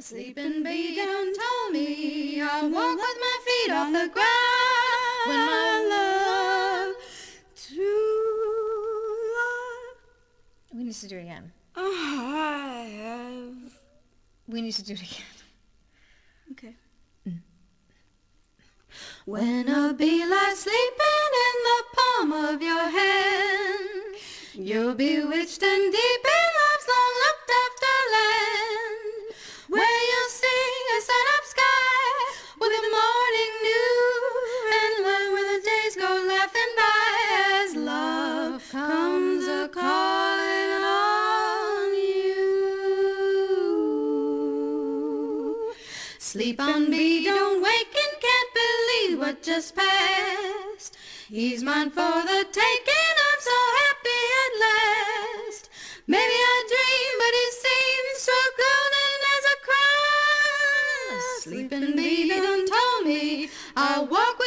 Sleeping bee done told me I walk with my feet off the ground. When my love, true love. We need to do it again. I have. We need to do it again. Okay. Mm. When a bee lies sleeping in the palm of your hand, you're bewitched and deep Sleep on me, don't wake and can't believe what just passed. He's mine for the taking, I'm so happy at last. Maybe I dream, but it seems so golden as a crown. Sleeping don't tell me I'll walk